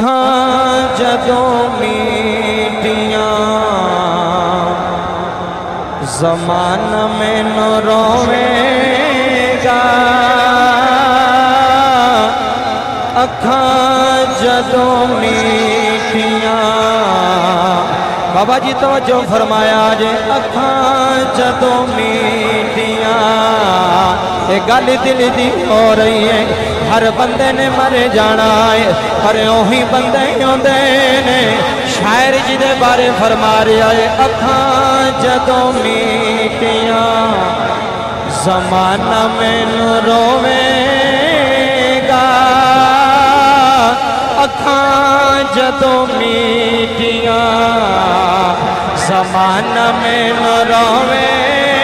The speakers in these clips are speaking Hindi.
था जदों मीटियाँ। समान में न रोवेगा अखा जदों मीटिया। बाबा जी तो जो फरमाया जे अखा जदों मीटियाँ। गल दिल दी हो रही है। हर बंदे ने मर जाना है, पर ओही बंद ने शायर जी के बारे फरमा रहा है, अखा जदों मीटिया, जमाना मैनू रोवेगा। अखा जदों मीटिया समान मैनू रोवेगा।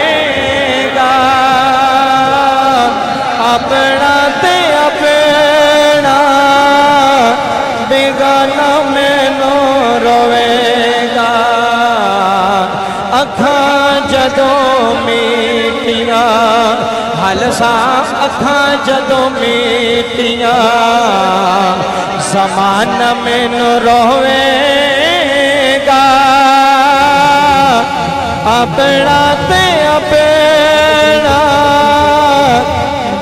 अपना सां अखा जदों मेटिया समान में न रोवेगा। अपना ते अपना,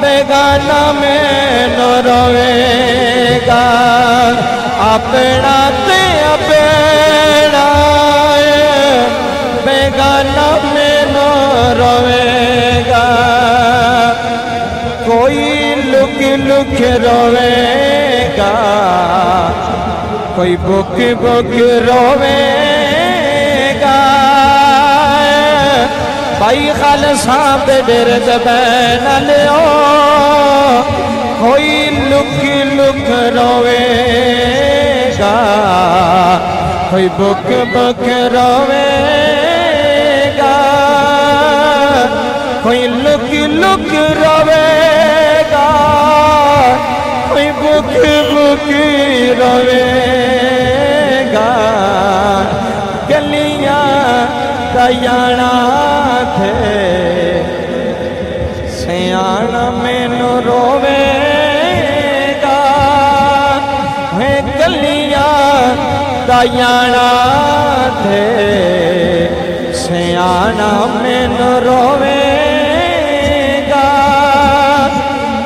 बेगाना में न रोवेगा। अपना ते रवे कोई बुख बुख रवे भाई हल सपेर तई लुख लुख रुख बुख रवे સયાણા થે સયાણ મેનો રોવે હે કલિયા દયાણા થે સયાણા મેનો રોવે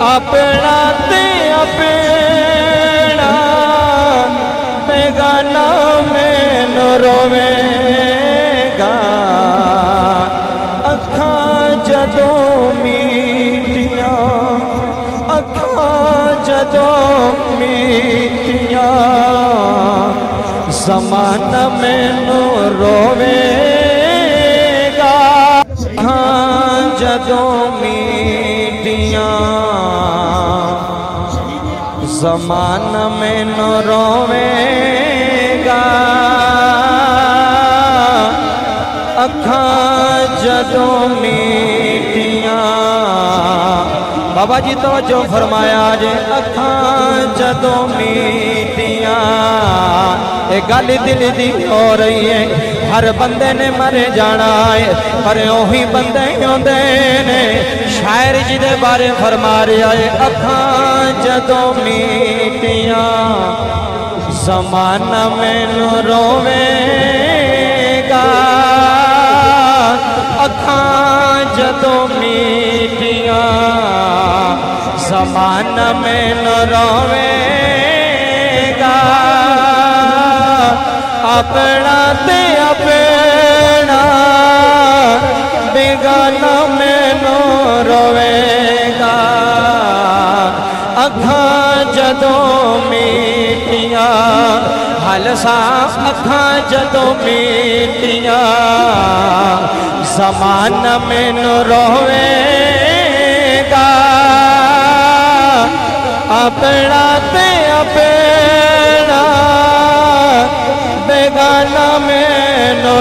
આપણા તે આપણા મેગાના મેનો રોવે ਜਦੋਂ ਮੀਟੀਆਂ ਅੱਖਾਂ ਜਦੋਂ ਮੀਟੀਆਂ ਜ਼ਮਾਨਾ ਮੈਨੂੰ ਰੋਵੇਗਾ ਅੱਖਾਂ ਜਦੋਂ ਮੀਟੀਆਂ ਜ਼ਮਾਨਾ ਮੈਨੂੰ ਰੋਵੇਗਾ ਅੱਖਾਂ ਜਦੋਂ ਮੀਟੀਆਂ ਬਾਬਾ ਜੀ ਤਵਜੋ ਫਰਮਾਇਆ ਜੇ ਅੱਖਾਂ ਜਦੋਂ ਮੀਟੀਆਂ ਇਹ ਗੱਲ ਦਿਲ ਦੀ ਹੋ ਰਹੀ ਹੈ ਹਰ ਬੰਦੇ ਨੇ ਮਰੇ ਜਾਣਾ ਹੈ ਪਰ ਉਹੀ ਬੰਦੇ ਆਉਂਦੇ ਨੇ ਸ਼ਾਇਰ ਜੀ ਦੇ ਬਾਰੇ ਫਰਮਾ ਰਿਹਾ ਹੈ ਅੱਖਾਂ ਜਦੋਂ ਮੀਟੀਆਂ ਜ਼ਮਾਨਾ ਮੈਨੂੰ ਰੋਵੇਗਾ अखां जदों मीटिया समान में न रवेगा। अपना ते अपना बेगाना में न रवेगा। सास अखा जदों मेटिया समान में न ते अपना बेगाना में न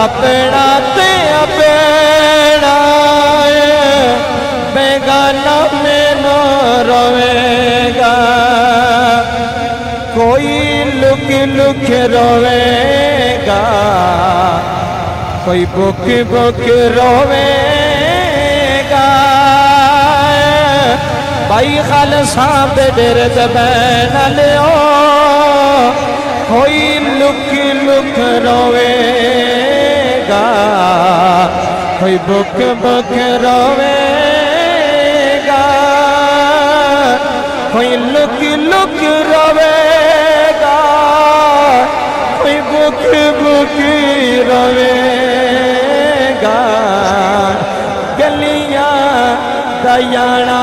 अपना ते दुख लुख रोवेगा। कोई बुक बुक रोवेगा। भाई खाल साहब दे डेरे ते बैन लियो कोई लुक लुक रोवेगा। कोई बुक बुक रोवेगा। कोई लुक लुक रोवे दयाना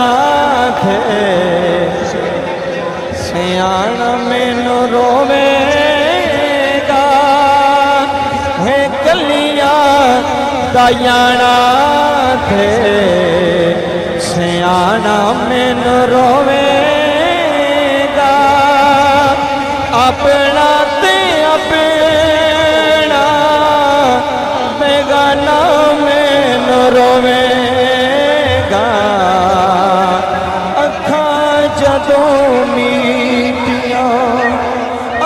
थे सियाना मैनू रोवेगा है गलियाँ दयाना थे सियाना मैनू रोवेगा अपना ते अपना बेगाना मैनू रोवेगा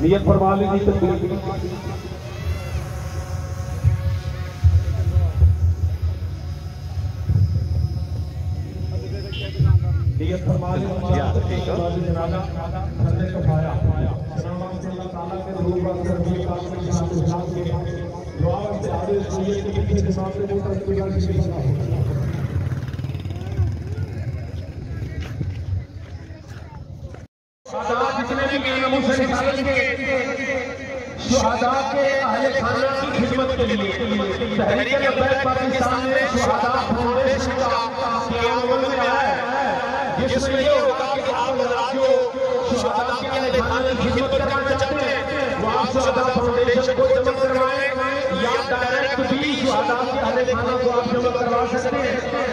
नियत फरमा लीजिए तकबीर नियत फरमा लीजिए जनाजा खंडे कफाया दुआ से आदेश हुए कि पीछे के की गल की बना शहादा जितने भी गए मुझसे निकाल के शहादा के अहले खाना की खिदमत के लिए तहरीक पाकिस्तान ने शहादा फाउंडेशन का क्रियान्वयन में है, जिसमें ये होगा कि आप चाहते हैं वो आप शहादा फाउंडेशन को जमा करवाएँ डायरेक्ट भी शहादा के आप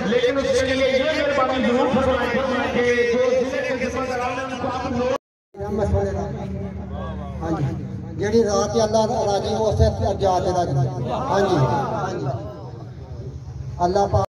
लेकिन उसके लिए ये मेहरबानी ज़रूर फरमाएँ कि जो ਜਿਹੜੀ ਰਾਤ ਹੈ ਅੱਲਾਹ ਰਾਜੀ ਉਸੇ ਜਾਤ ਦਾ ਹਾਂਜੀ ਹਾਂਜੀ ਅੱਲਾਹ ਪਾਕ